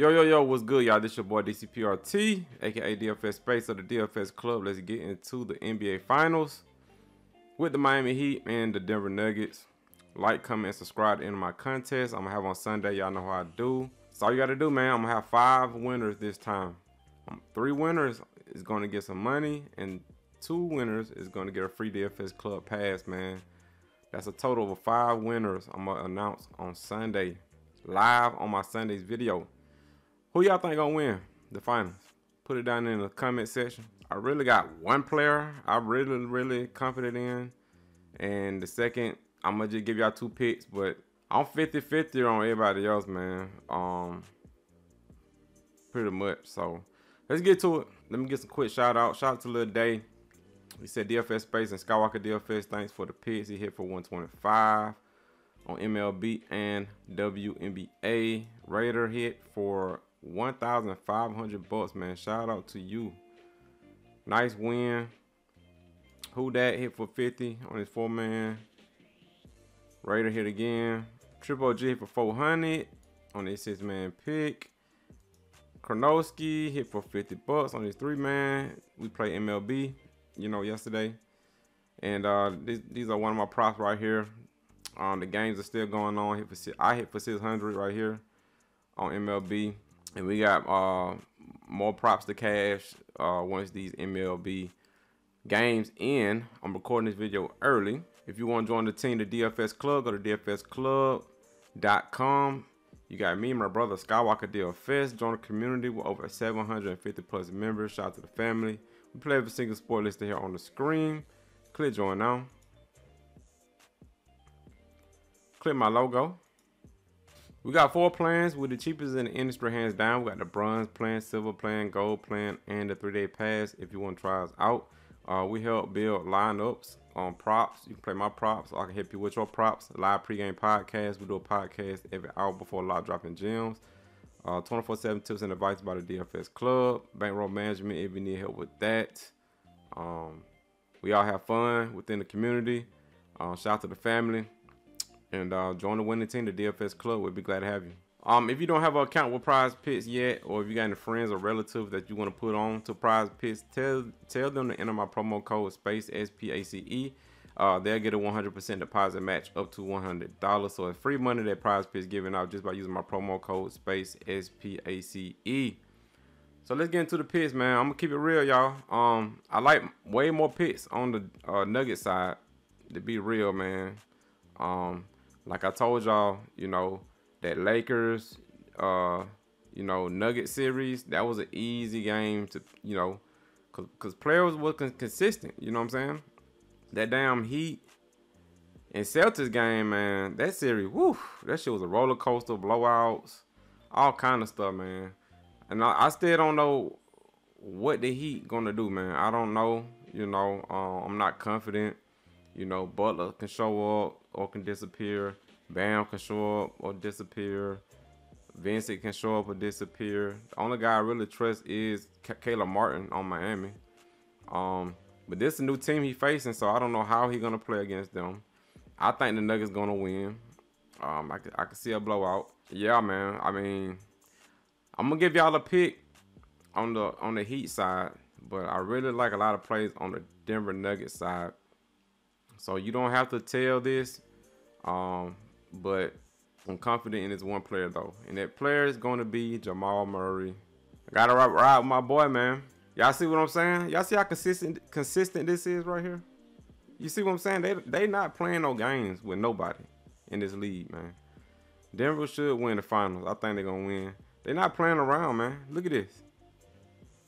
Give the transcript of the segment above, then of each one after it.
Yo, yo, yo, what's good, y'all? This your boy DCPRT, aka DFS Space of the DFS Club. Let's get into the NBA Finals with the Miami Heat and the Denver Nuggets. Like, comment, subscribe enter my contest. I'm gonna have on Sunday. Y'all know how I do. That's all you gotta do, man. I'm gonna have five winners this time. Um, three winners is gonna get some money, and two winners is gonna get a free DFS Club pass, man. That's a total of five winners. I'm gonna announce on Sunday, live on my Sunday's video. Who y'all think gonna win the finals? Put it down in the comment section. I really got one player I'm really, really confident in. And the second, I'm gonna just give y'all two picks, but I'm 50-50 on everybody else, man. Um pretty much. So let's get to it. Let me get some quick shout out. Shout out to Lil Day. He said DFS Space and Skywalker DFS. Thanks for the picks. He hit for 125 on MLB and WNBA. Raider hit for 1,500 bucks, man. Shout out to you. Nice win. Who that hit for 50 on his four man. Raider hit again. Triple G for 400 on his six man pick. Kronoski hit for 50 bucks on his three man. We play MLB, you know, yesterday. And uh, these, these are one of my props right here. Um, the games are still going on. Hit for I hit for 600 right here on MLB. And we got uh, more props to cash uh, once these MLB games end. I'm recording this video early. If you want to join the team, the DFS Club, go to dfsclub.com. You got me, and my brother Skywalker DFS. Join the community with over 750 plus members. Shout out to the family. We play every single sport listed here on the screen. Click join now. Click my logo. We got four plans with the cheapest in the industry, hands down. We got the bronze plan, silver plan, gold plan, and the three day pass if you want to try us out. Uh, we help build lineups on props. You can play my props. I can help you with your props. Live pregame podcast. We do a podcast every hour before live dropping gems. Uh, 24-7 tips and advice by the DFS Club. Bankroll management if you need help with that. Um, we all have fun within the community. Uh, shout out to the family and uh, join the winning team, the DFS Club. We'd be glad to have you. Um, if you don't have an account with Prize Picks yet, or if you got any friends or relatives that you want to put on to Prize Picks, tell tell them to enter my promo code Space S P A C E. Uh, they'll get a 100% deposit match up to $100. So it's free money that Prize Picks giving out just by using my promo code Space S P A C E. So let's get into the picks, man. I'm gonna keep it real, y'all. Um, I like way more picks on the uh, Nugget side. To be real, man. Um, like I told y'all, you know, that Lakers, uh, you know, Nugget series, that was an easy game to, you know, cause, cause players were consistent. You know what I'm saying? That damn Heat and Celtics game, man, that series, woo, that shit was a roller coaster, blowouts, all kind of stuff, man. And I, I still don't know what the Heat gonna do, man. I don't know. You know, uh, I'm not confident. You know, Butler can show up or can disappear. Bam can show up or disappear. Vincent can show up or disappear. The only guy I really trust is Caleb Martin on Miami. Um, but this is a new team he facing, so I don't know how he gonna play against them. I think the Nuggets gonna win. Um, I could, I see a blowout. Yeah, man. I mean, I'm gonna give y'all a pick on the on the Heat side, but I really like a lot of plays on the Denver Nuggets side. So you don't have to tell this, um, but I'm confident in this one player though, and that player is going to be Jamal Murray. I gotta ride, ride with my boy, man. Y'all see what I'm saying? Y'all see how consistent consistent this is right here? You see what I'm saying? They they not playing no games with nobody in this league, man. Denver should win the finals. I think they're gonna win. They're not playing around, man. Look at this.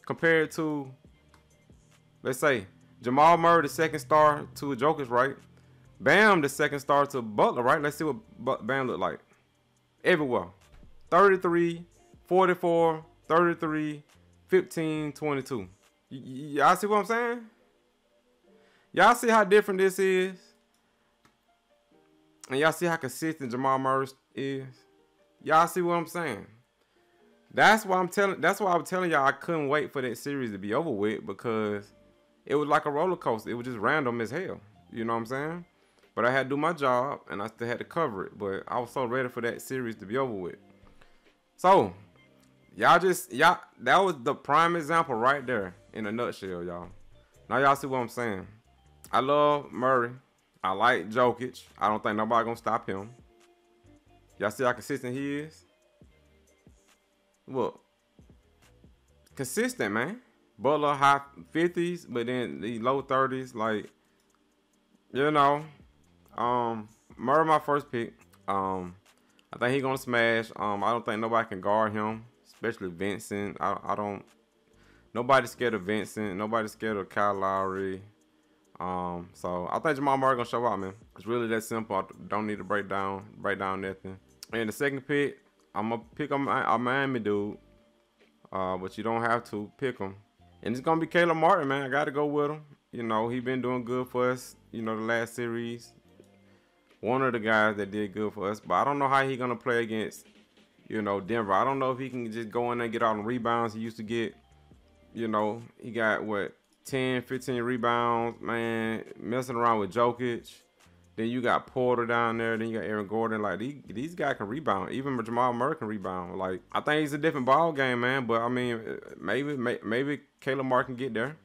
Compared to, let's say, Jamal Murray, the second star to a Jokic, right? Bam, the second star to Butler, right? Let's see what Bam look like. Everywhere. 33, 44, 33, 15, 22. Y'all see what I'm saying? Y'all see how different this is? And y'all see how consistent Jamal Murray is? Y'all see what I'm saying? That's why I'm telling that's why I'm telling y'all I couldn't wait for that series to be over with because it was like a roller coaster. It was just random as hell. You know what I'm saying? But I had to do my job and I still had to cover it. But I was so ready for that series to be over with. So y'all just y'all that was the prime example right there in a nutshell, y'all. Now y'all see what I'm saying. I love Murray. I like Jokic. I don't think nobody gonna stop him. Y'all see how consistent he is? Look. Consistent, man. Butler high 50s, but then the low 30s, like you know. Um Murray my first pick. Um I think he gonna smash. Um I don't think nobody can guard him, especially Vincent. I I don't nobody's scared of Vincent. Nobody's scared of Kyle Lowry. Um, so I think Jamal Murray gonna show out, man. It's really that simple. I don't need to break down, break down nothing. And the second pick, I'm gonna pick a, a Miami dude. Uh, but you don't have to pick him. And it's gonna be Caleb Martin, man. I gotta go with him. You know, he been doing good for us. You know, the last series. One of the guys that did good for us, but I don't know how he gonna play against, you know, Denver. I don't know if he can just go in there and get all the rebounds he used to get. You know, he got what 10, 15 rebounds, man, messing around with Jokic. Then you got Porter down there. Then you got Aaron Gordon. Like these, these guys can rebound. Even Jamal Murray can rebound. Like I think he's a different ball game, man. But I mean, maybe maybe Caleb Martin can get there.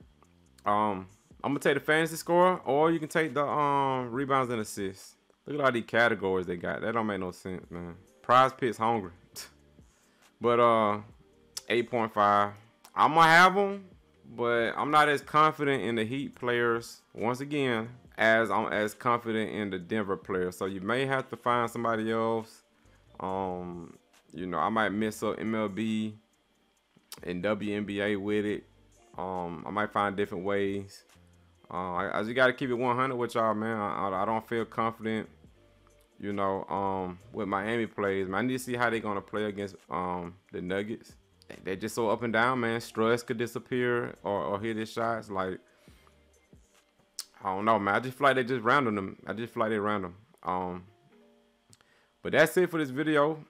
Um, I'm gonna take the fantasy score, or you can take the um rebounds and assists. Look at all these categories they got. That don't make no sense, man. Prize Picks hungry. but uh, 8.5. I'm gonna have them but I'm not as confident in the Heat players once again as I'm as confident in the Denver players. So you may have to find somebody else. Um, you know, I might mess up MLB and WNBA with it. Um, I might find different ways. Uh, I, I just got to keep it 100 with y'all, man. I, I, don't feel confident, you know, um, with Miami plays. Man, I need to see how they're gonna play against um the Nuggets they're just so up and down, man. Strus could disappear or, or hit his shots. Like, I don't know, man. I just feel like they just random them. I just feel like they random. Um, but that's it for this video.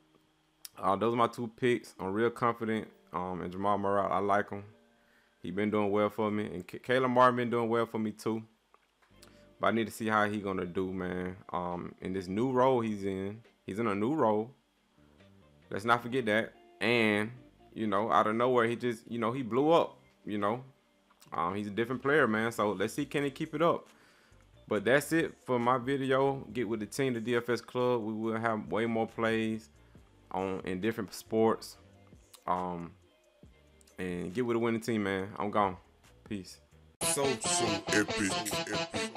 Uh, those are my two picks. I'm real confident. Um, and Jamal Murray, I like him. He been doing well for me, and K Caleb Martin been doing well for me too. But I need to see how he gonna do, man. Um, in this new role he's in, he's in a new role. Let's not forget that. And you know, out of nowhere, he just, you know, he blew up, you know. Um, he's a different player, man. So let's see, can he keep it up? But that's it for my video. Get with the team, the DFS club. We will have way more plays on in different sports. Um, and get with the winning team, man. I'm gone. Peace. So, so epic, epic.